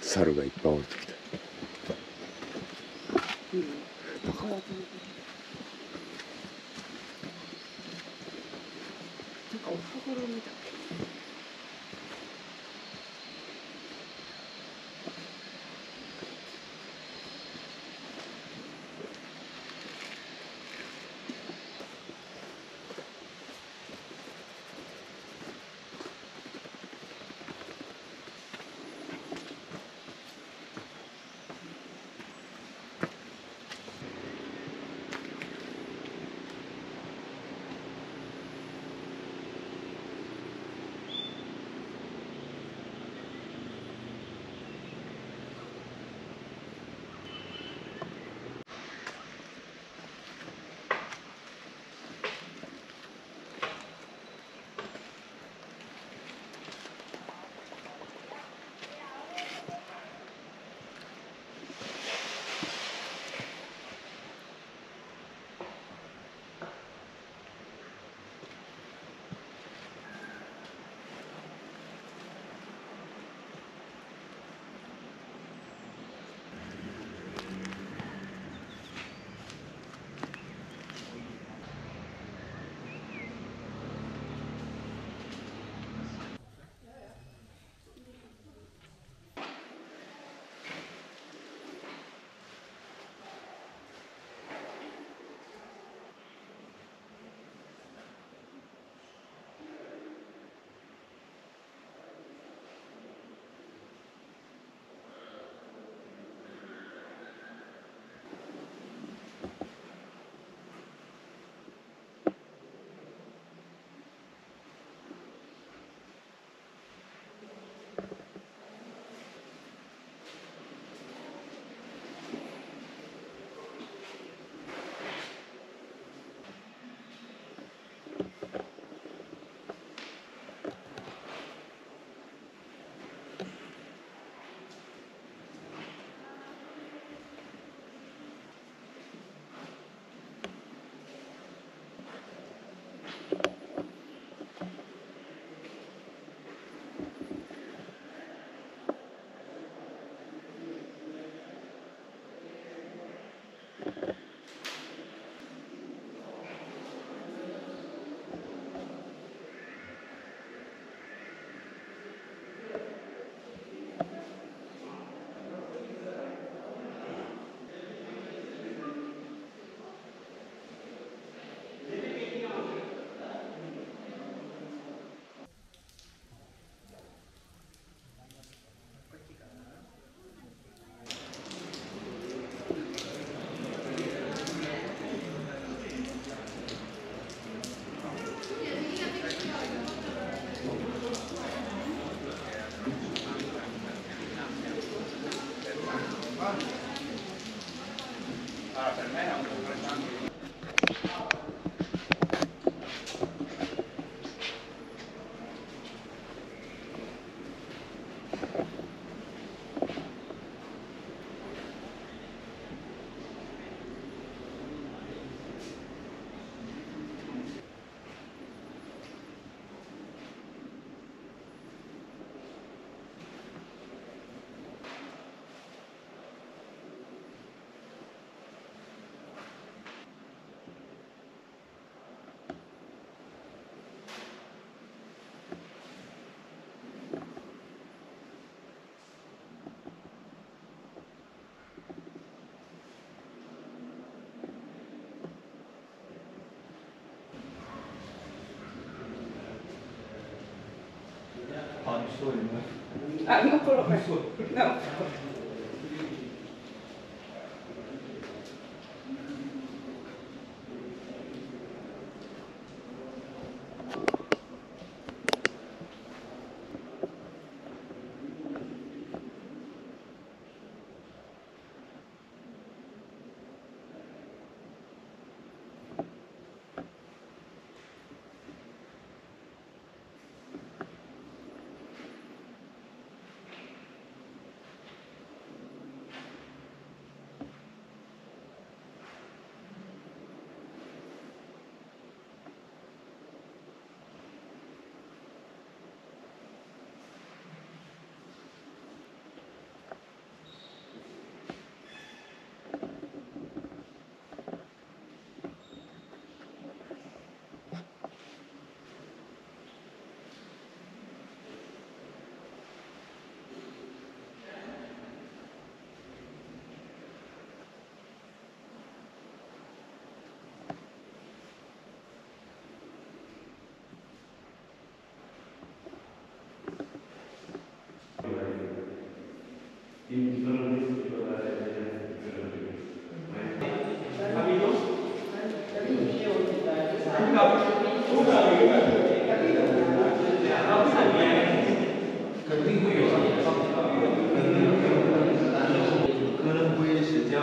猿がいっぱい降りてきた。なんか Ah, não coloca. Não.